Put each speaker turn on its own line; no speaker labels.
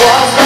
What's